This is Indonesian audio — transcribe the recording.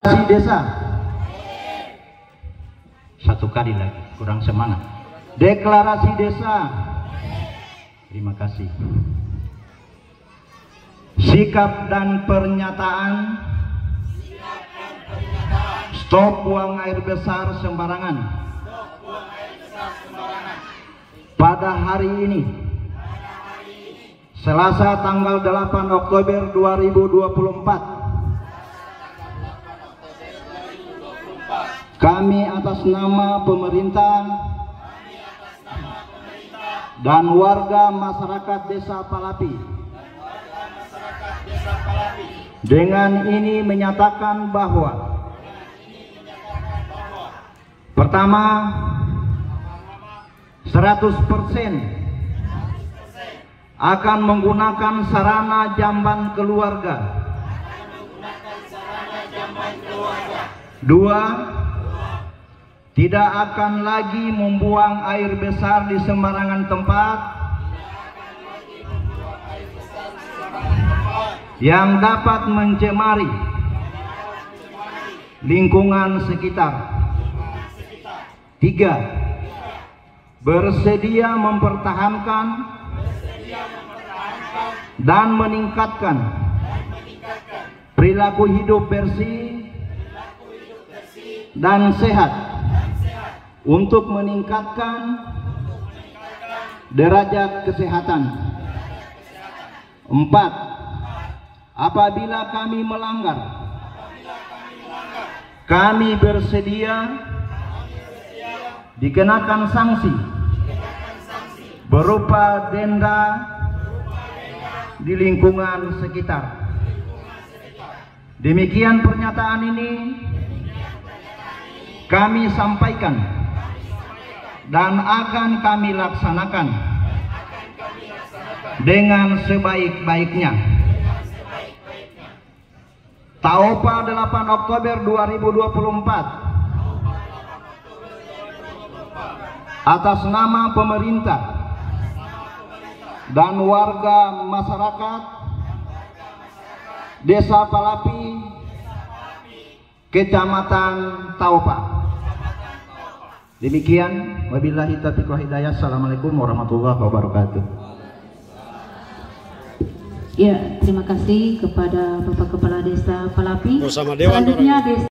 Deklarasi desa. Satu kali lagi, kurang semangat. Deklarasi desa. Terima kasih. Sikap dan pernyataan Stop buang air besar sembarangan. Pada hari ini, Selasa tanggal 8 Oktober 2024, kami atas nama pemerintah dan warga masyarakat Desa Palapi. Dengan ini menyatakan bahwa pertama 100% akan menggunakan sarana jamban keluarga. Dua tidak akan lagi membuang air besar di sembarangan tempat yang dapat mencemari lingkungan sekitar. Tiga, bersedia mempertahankan dan meningkatkan perilaku hidup bersih dan sehat untuk meningkatkan derajat kesehatan. Empat, apabila kami melanggar, kami bersedia dikenakan sanksi berupa denda di lingkungan sekitar. Demikian pernyataan ini kami sampaikan dan akan kami laksanakan dengan sebaik-baiknya. Taupa 8 Oktober 2024 atas nama pemerintah dan warga masyarakat Desa Palapi Kecamatan Taupa Demikian wabillahi taufiq wa hidayah. Assalamualaikum warahmatullahi wabarakatuh. Ya, terima kasih kepada Bapak Kepala Desa Palapi. Bersama Dewan Selanjutnya Desa